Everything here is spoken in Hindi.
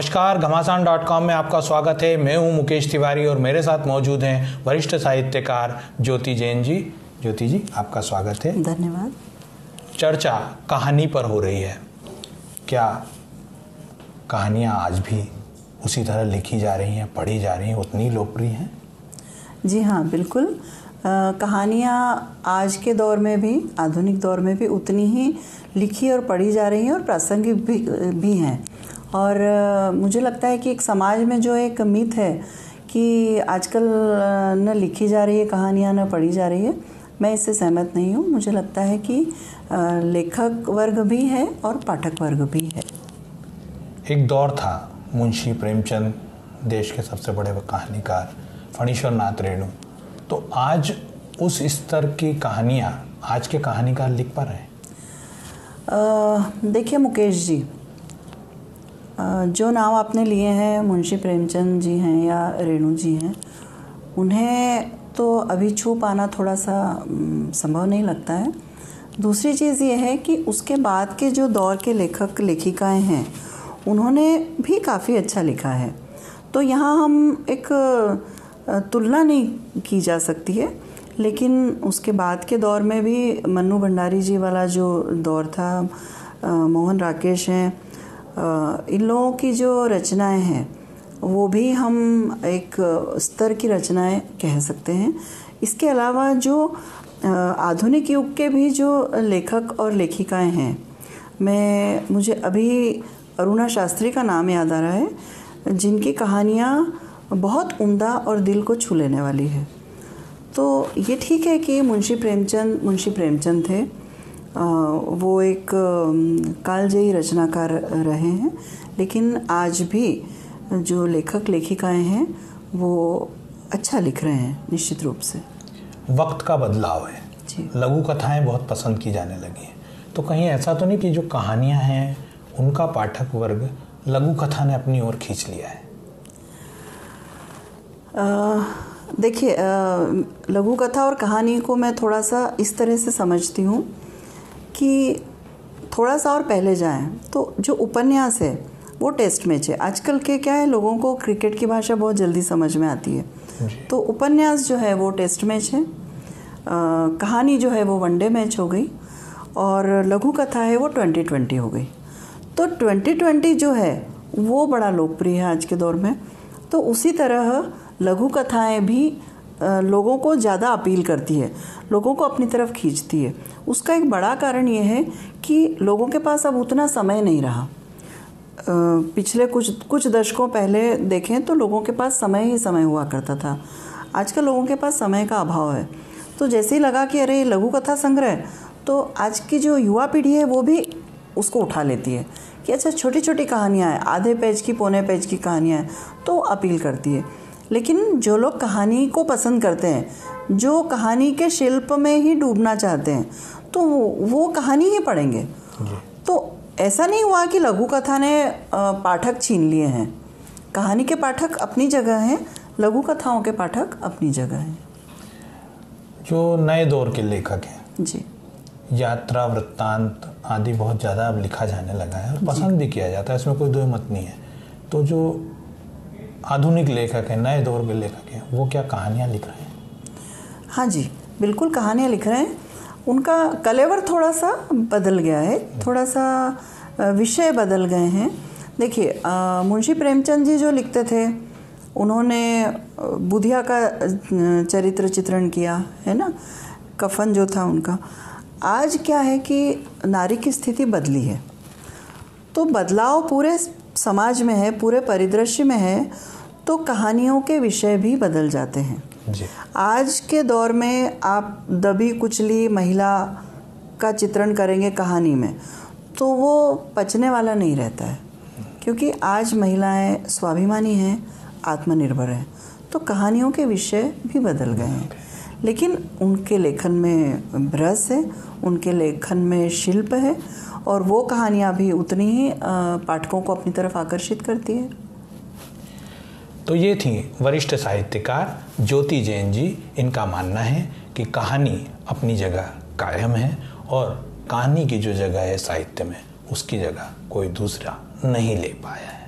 नमस्कार घमासान डॉट कॉम में आपका स्वागत है। मैं हूँ मुकेश तिवारी और मेरे साथ मौजूद हैं वरिष्ठ साहित्यकार ज्योति जैन जी। ज्योति जी आपका स्वागत है। धन्यवाद। चर्चा कहानी पर हो रही है। क्या कहानियाँ आज भी उसी तरह लिखी जा रही हैं पढ़ी जा रही हैं उतनी लोकप्रिय हैं? जी हाँ बिल्कुल। कहानियाँ आज के दौर में भी आधुनिक दौर में भी उतनी ही लिखी और पढ़ी जा रही हैं और प्रासंगिक भी भी हैं। और मुझे लगता है कि एक समाज में जो एक मिथ है कि आजकल न लिखी जा रही है कहानियाँ न पढ़ी जा रही है मैं इससे सहमत नहीं हूँ। मुझे लगता है कि लेखक वर्ग भी है और पाठक वर्ग भी है। एक दौर था मुंशी प्रेमचंद देश के सबसे बड़े कहानीकार फणीश्वर नाथ रेणु। तो आज उस स्तर की कहानियाँ आज के कहानीकार लिख पा रहे हैं? देखिए मुकेश जी जो नाम आपने लिए हैं, मुंशी प्रेमचंद जी हैं या रेणु जी हैं, उन्हें तो अभी छू पाना थोड़ा सा संभव नहीं लगता है। दूसरी चीज़ ये है कि उसके बाद के जो दौर के लेखक, लेखिकाएँ हैं, उन्होंने भी काफ़ी अच्छा लिखा है। तो यहाँ हम एक तुलना नहीं की जा सकती है, लेकिन उसके बाद के दौर में भी मन्नू भंडारी जी वाला जो दौर था मोहन राकेश हैं इन लोगों की जो रचनाएँ हैं, वो भी हम एक स्तर की रचनाएँ कह सकते हैं। इसके अलावा जो आधुनिक युग के भी जो लेखक और लेखिकाएँ हैं, मैं, मुझे अभी अरुणा शास्त्री का नाम याद आ रहा है, जिनकी कहानियाँ बहुत उम्दा और दिल को छू लेने वाली है। तो ये ठीक है कि मुंशी प्रेमचंद मुंशी प्रेमचंद थे वो एक कालजयी रचनाकार रहे हैं लेकिन आज भी जो लेखक लेखिकाएँ हैं वो अच्छा लिख रहे हैं निश्चित रूप से। वक्त का बदलाव है। लघु कथाएँ बहुत पसंद की जाने लगी हैं। तो कहीं ऐसा तो नहीं कि जो कहानियाँ हैं उनका पाठक वर्ग लघु कथा ने अपनी ओर खींच लिया है? देखिए लघु कथा और कहानी को मैं थोड़ा सा इस तरह से समझती हूँ कि थोड़ा सा और पहले जाएँ तो जो उपन्यास है वो टेस्ट मैच है आजकल के क्या है लोगों को क्रिकेट की भाषा बहुत जल्दी समझ में आती है। तो उपन्यास जो है वो टेस्ट मैच है अ, कहानी जो है वो वनडे मैच हो गई और लघु कथा है वो ट्वेंटी ट्वेंटी हो गई। तो ट्वेंटी ट्वेंटी जो है वो बड़ा लोकप्रिय है आज के दौर में। तो उसी तरह लघु कथाएँ भी लोगों को ज़्यादा अपील करती है, लोगों को अपनी तरफ़ खींचती है। उसका एक बड़ा कारण ये है कि लोगों के पास अब उतना समय नहीं रहा। पिछले कुछ कुछ दशकों पहले देखें तो लोगों के पास समय ही समय हुआ करता था। आजकल लोगों के पास समय का अभाव है। तो जैसे ही लगा कि अरे ये लघु कथा संग्रह तो आज की जो युवा पीढ़ी है, वो भी उसको उठा लेती है कि अच्छा छोटी छोटी कहानियाँ हैं, आधे पेज की, पौने पेज की कहानियाँ हैं तो अपील करती है। लेकिन जो लोग कहानी को पसंद करते हैं जो कहानी के शिल्प में ही डूबना चाहते हैं तो वो वो कहानी ही पढ़ेंगे। तो ऐसा नहीं हुआ कि लघु कथा ने पाठक छीन लिए हैं। कहानी के पाठक अपनी जगह हैं लघु कथाओं के पाठक अपनी जगह हैं। जो नए दौर के लेखक हैं। जी। यात्रा वृत्तांत आदि बहुत ज़्यादा अब लिखा जाने लगा है और पसंद भी किया जाता है इसमें कोई दो मत नहीं है। तो जो आधुनिक लेखक हैं, नए दौर के लेखक हैं, वो क्या कहानियाँ लिख रहे हैं? हाँ जी, बिल्कुल कहानियाँ लिख रहे हैं। उनका कलेवर थोड़ा सा बदल गया है थोड़ा सा विषय बदल गए हैं। देखिए मुंशी प्रेमचंद जी जो लिखते थे, उन्होंने बुधिया का चरित्र चित्रण किया, है ना? कफन जो था उनका। आज क्या है कि नारी की स्थिति बदली है। तो बदलाव पूरे समाज में है पूरे परिदृश्य में है तो कहानियों के विषय भी बदल जाते हैं। जी। आज के दौर में आप दबी कुचली महिला का चित्रण करेंगे कहानी में तो वो पचने वाला नहीं रहता है। क्योंकि आज महिलाएँ स्वाभिमानी हैं आत्मनिर्भर हैं तो कहानियों के विषय भी बदल गए हैं। लेकिन उनके लेखन में रस है उनके लेखन में शिल्प है और वो कहानियाँ भी उतनी ही पाठकों को अपनी तरफ़ आकर्षित करती है। तो ये थी वरिष्ठ साहित्यकार ज्योति जैन जी। इनका मानना है कि कहानी अपनी जगह कायम है और कहानी की जो जगह है साहित्य में, उसकी जगह कोई दूसरा नहीं ले पाया है।